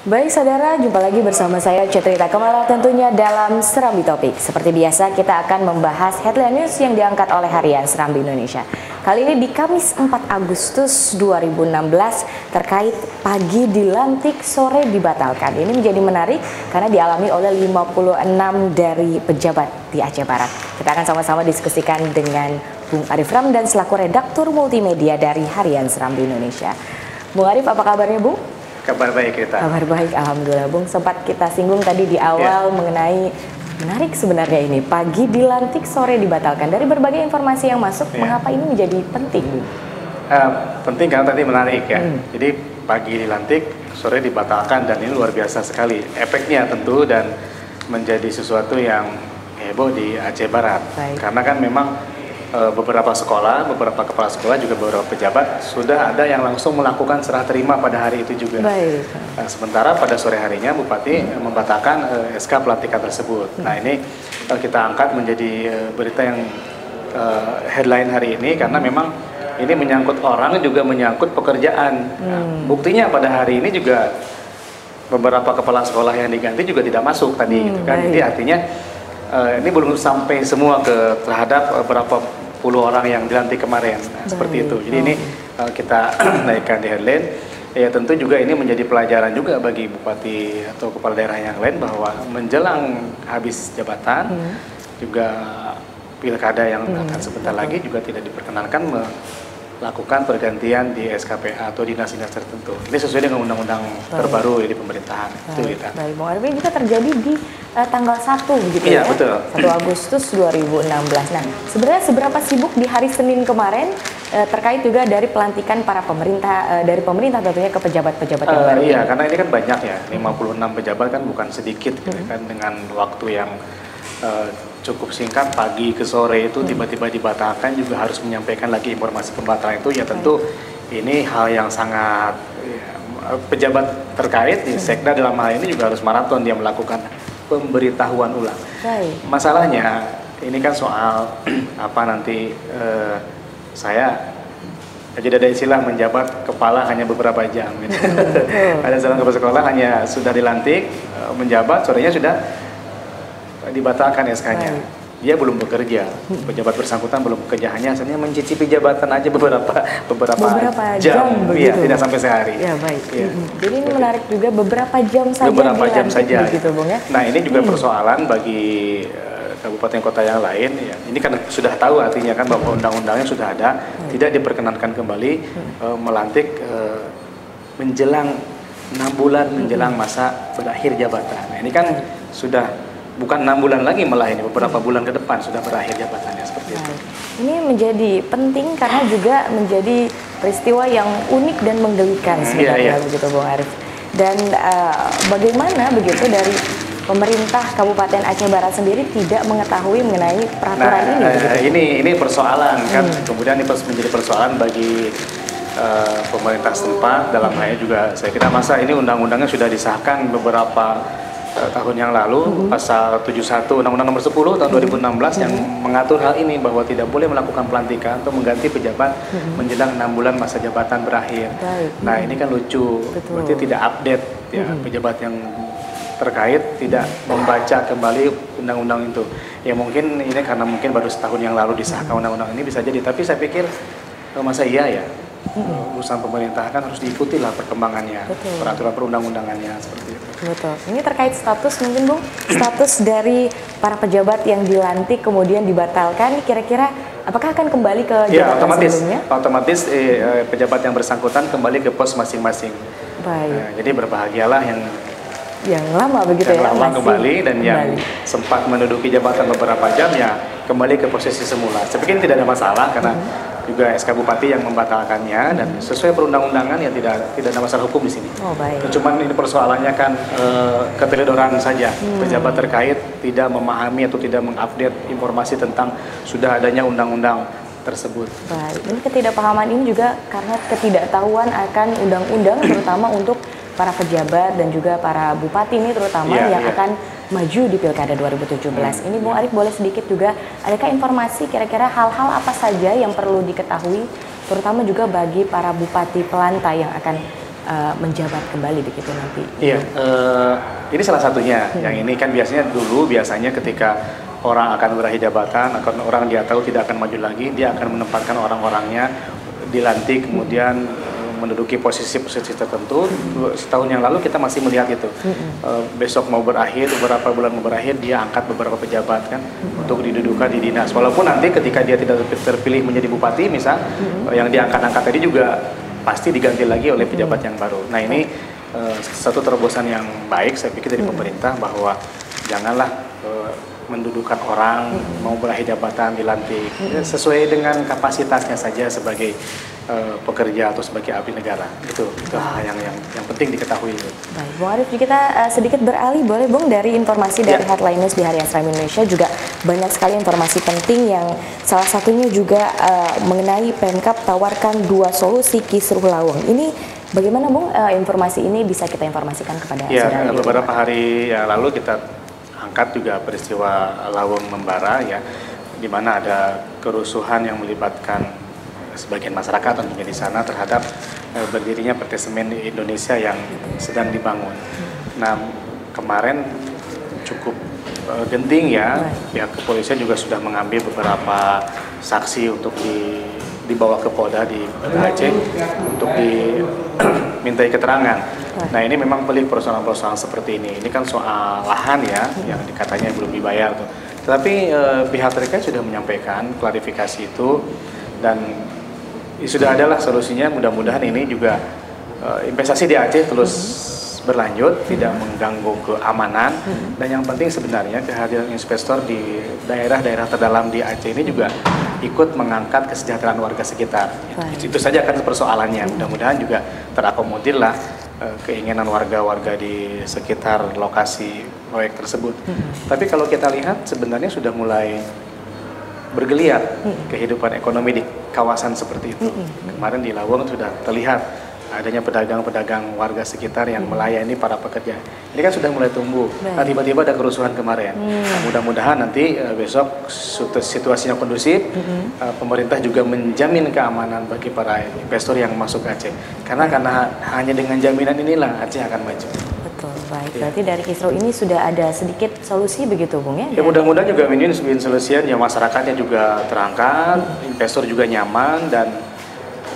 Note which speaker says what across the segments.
Speaker 1: Baik saudara, jumpa lagi bersama saya Cetrita Kemala tentunya dalam Serambi Topik. Seperti biasa kita akan membahas headline news yang diangkat oleh harian Serambi Indonesia. Kali ini di Kamis 4 Agustus 2016 terkait pagi dilantik sore dibatalkan. Ini menjadi menarik karena dialami oleh 56 dari pejabat di Aceh Barat. Kita akan sama-sama diskusikan dengan Bung Arif Ramdan selaku redaktur multimedia dari harian Serambi Indonesia. Bung Arif, apa kabarnya Bung?
Speaker 2: Kabar baik kita.
Speaker 1: Kabar baik, alhamdulillah, Bung. Sempat kita singgung tadi di awal ya. mengenai menarik sebenarnya ini. Pagi dilantik, sore dibatalkan. Dari berbagai informasi yang masuk, ya. mengapa ini menjadi penting?
Speaker 2: Uh, penting karena tadi menarik ya. Hmm. Jadi pagi dilantik, sore dibatalkan dan ini luar biasa sekali. Efeknya tentu dan menjadi sesuatu yang heboh di Aceh Barat. Baik. Karena kan memang beberapa sekolah, beberapa kepala sekolah juga beberapa pejabat sudah ada yang langsung melakukan serah terima pada hari itu juga. Baik. Nah, sementara pada sore harinya Bupati hmm. membatalkan uh, eh, SK pelantikan tersebut. Hmm. Nah ini uh, kita angkat menjadi uh, berita yang uh, headline hari ini karena memang ini menyangkut orang juga menyangkut pekerjaan. Hmm. Nah, buktinya pada hari ini juga beberapa kepala sekolah yang diganti juga tidak masuk tadi, hmm, gitu kan. Baik. Jadi artinya uh, ini belum sampai semua ke terhadap uh, berapa puluh orang yang dilantik kemarin nah, seperti itu jadi oh. ini uh, kita naikkan di headline ya tentu juga ini menjadi pelajaran juga bagi bupati atau kepala daerah yang lain bahwa menjelang habis jabatan hmm. juga pilkada yang hmm. akan sebentar lagi juga tidak diperkenankan lakukan pergantian di SKPA atau dinas-dinas tertentu. Ini sesuai dengan undang-undang terbaru di pemerintahan.
Speaker 1: Baik. Itu kita. Baik, Bung Arifin juga terjadi di uh, tanggal 1 begitu
Speaker 2: iya,
Speaker 1: ya.
Speaker 2: betul.
Speaker 1: 1 Agustus 2016. Nah, sebenarnya seberapa sibuk di hari Senin kemarin uh, terkait juga dari pelantikan para pemerintah uh, dari pemerintah tentunya ke pejabat-pejabat yang baru.
Speaker 2: Iya, karena ini kan banyak ya. 56 pejabat kan bukan sedikit gitu hmm. kan dengan waktu yang uh, cukup singkat pagi ke sore itu hmm. tiba-tiba dibatalkan juga harus menyampaikan lagi informasi pembatalan itu ya tentu ini hal yang sangat ya, pejabat terkait di hmm. sekda dalam hal ini juga harus maraton dia melakukan pemberitahuan ulang. Masalahnya ini kan soal apa nanti eh, saya jadi ada istilah menjabat kepala hanya beberapa jam. Gitu. ada salah kepala sekolah hanya sudah dilantik eh, menjabat sorenya sudah dibatalkan SK-nya. Dia belum bekerja, pejabat bersangkutan belum bekerja, hanya hanya mencicipi jabatan aja beberapa beberapa,
Speaker 1: beberapa jam, jam
Speaker 2: iya, tidak sampai sehari.
Speaker 1: Ya baik. Ya. Jadi ini menarik juga beberapa jam saja.
Speaker 2: Beberapa jam saja.
Speaker 1: Begitu, Bung, ya?
Speaker 2: Nah ini juga hmm. persoalan bagi uh, kabupaten kota yang lain. Ya. Ini kan sudah tahu artinya kan bahwa undang-undangnya sudah ada, hmm. tidak diperkenankan kembali hmm. uh, melantik uh, menjelang enam bulan menjelang masa berakhir jabatan. Nah ini kan sudah bukan enam bulan lagi malah ini beberapa bulan ke depan sudah berakhir jabatannya seperti itu.
Speaker 1: Ini menjadi penting karena juga menjadi peristiwa yang unik dan menggelikan hmm, sebenarnya iya, iya. begitu Bung Arif. Dan uh, bagaimana begitu dari pemerintah Kabupaten Aceh Barat sendiri tidak mengetahui mengenai peraturan
Speaker 2: nah,
Speaker 1: ini?
Speaker 2: Uh, ini ini persoalan kan, hmm. kemudian ini menjadi persoalan bagi uh, pemerintah setempat dalam halnya juga saya kira masa ini undang-undangnya sudah disahkan beberapa tahun yang lalu mm -hmm. pasal 71 Undang-Undang Nomor 10 tahun 2016 mm -hmm. yang mengatur hal ini bahwa tidak boleh melakukan pelantikan atau mengganti pejabat mm -hmm. menjelang enam bulan masa jabatan berakhir. Baik. Nah ini kan lucu, Betul. berarti tidak update ya mm -hmm. pejabat yang terkait tidak membaca kembali undang-undang itu. Ya mungkin ini karena mungkin baru setahun yang lalu disahkan undang-undang ini bisa jadi. Tapi saya pikir oh, masa iya ya hmm. urusan pemerintah kan harus diikuti lah perkembangannya, Betul. peraturan perundang-undangannya seperti itu.
Speaker 1: Betul. Ini terkait status mungkin Bung, status dari para pejabat yang dilantik kemudian dibatalkan, kira-kira apakah akan kembali ke
Speaker 2: ya, jabatan ya, otomatis, sebelumnya? Otomatis eh, eh, pejabat yang bersangkutan kembali ke pos masing-masing. Baik. Nah, jadi berbahagialah yang
Speaker 1: yang lama begitu
Speaker 2: yang
Speaker 1: ya
Speaker 2: lama kembali dan kembali. yang sempat menduduki jabatan beberapa jam ya kembali ke posisi semula. Saya pikir tidak ada masalah karena hmm juga SK Bupati yang membatalkannya dan sesuai perundang-undangan ya tidak tidak ada masalah hukum di sini. Oh baik. Cuman ini persoalannya kan e, keteledoran saja hmm. pejabat terkait tidak memahami atau tidak mengupdate informasi tentang sudah adanya undang-undang tersebut.
Speaker 1: Baik, ini ketidakpahaman ini juga karena ketidaktahuan akan undang-undang terutama untuk para pejabat dan juga para bupati ini terutama yeah, yang yeah. akan maju di Pilkada 2017. Hmm. Ini Bung Arif boleh sedikit juga adakah informasi kira-kira hal-hal apa saja yang perlu diketahui terutama juga bagi para bupati pelanta yang akan uh, menjabat kembali begitu nanti.
Speaker 2: Iya, uh, ini salah satunya. Hmm. Yang ini kan biasanya dulu biasanya ketika orang akan berakhir jabatan, akan orang dia tahu tidak akan maju lagi, dia akan menempatkan orang-orangnya dilantik, kemudian menduduki posisi-posisi tertentu. Setahun yang lalu kita masih melihat itu. Uh, besok mau berakhir, beberapa bulan mau berakhir, dia angkat beberapa pejabat kan untuk didudukan di dinas. Walaupun nanti ketika dia tidak terpilih menjadi bupati, misal uh, yang diangkat-angkat tadi juga pasti diganti lagi oleh pejabat yang baru. Nah ini uh, satu terobosan yang baik saya pikir dari pemerintah bahwa janganlah uh, mendudukan orang hmm. mau berakhir jabatan dilantik hmm. sesuai dengan kapasitasnya saja sebagai uh, pekerja atau sebagai abdi negara itu itu hal yang yang yang penting diketahui.
Speaker 1: Baik, Bung Arif kita uh, sedikit beralih boleh Bung dari informasi dari ya. Headline News di Harian Seram Indonesia juga banyak sekali informasi penting yang salah satunya juga uh, mengenai Pemkap tawarkan dua solusi kisruh lawang. Ini Bagaimana Bung uh, informasi ini bisa kita informasikan kepada
Speaker 2: ya, beberapa hari yang lalu kita angkat juga peristiwa Lawang Membara ya, di mana ada kerusuhan yang melibatkan sebagian masyarakat tentunya di sana terhadap eh, berdirinya PT Semen Indonesia yang sedang dibangun. Nah kemarin cukup eh, genting ya, pihak kepolisian juga sudah mengambil beberapa saksi untuk di dibawa ke Polda di Aceh untuk dimintai keterangan. Nah ini memang pelik persoalan-persoalan seperti ini. Ini kan soal lahan ya, yang katanya belum dibayar tuh. Tetapi eh, pihak terkait sudah menyampaikan klarifikasi itu dan ya, sudah adalah solusinya. Mudah-mudahan ini juga eh, investasi di Aceh terus berlanjut, tidak mengganggu keamanan dan yang penting sebenarnya kehadiran investor di daerah-daerah terdalam di Aceh ini juga ikut mengangkat kesejahteraan warga sekitar. Baik. Itu saja kan persoalannya. Mudah-mudahan juga terakomodirlah uh, keinginan warga-warga di sekitar lokasi proyek tersebut. Hmm. Tapi kalau kita lihat sebenarnya sudah mulai bergeliat hmm. kehidupan ekonomi di kawasan seperti itu. Hmm. Kemarin di Lawang sudah terlihat adanya pedagang-pedagang warga sekitar yang hmm. melayani para pekerja. Ini kan sudah mulai tumbuh. Nah, tiba-tiba ada kerusuhan kemarin. Hmm. Nah, mudah-mudahan nanti uh, besok situasinya kondusif, hmm. uh, pemerintah juga menjamin keamanan bagi para investor yang masuk Aceh. Karena karena hanya dengan jaminan inilah Aceh akan maju.
Speaker 1: Betul, baik. Ya. Berarti dari Kisro ini sudah ada sedikit solusi begitu, Bung ya?
Speaker 2: Ya mudah-mudahan juga ini solusian ya masyarakatnya juga terangkat, hmm. investor juga nyaman dan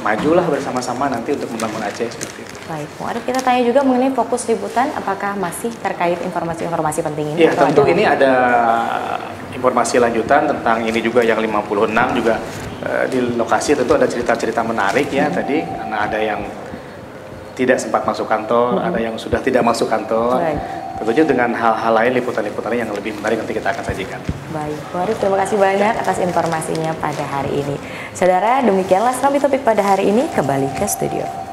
Speaker 2: majulah bersama-sama nanti untuk membangun Aceh seperti itu.
Speaker 1: Baik, Bung Arif, kita tanya juga mengenai fokus liputan, apakah masih terkait informasi-informasi penting ini?
Speaker 2: Ya, tentu ada ini ada informasi lanjutan tentang ini juga yang 56 juga uh, di lokasi tentu ada cerita-cerita menarik ya hmm. tadi karena ada yang tidak sempat masuk kantor, hmm. ada yang sudah tidak masuk kantor. Baik tentunya dengan hal-hal lain liputan-liputan yang lebih menarik nanti kita akan sajikan.
Speaker 1: Baik, Warif terima kasih banyak atas informasinya pada hari ini. Saudara, demikianlah Serambi Topik pada hari ini, kembali ke studio.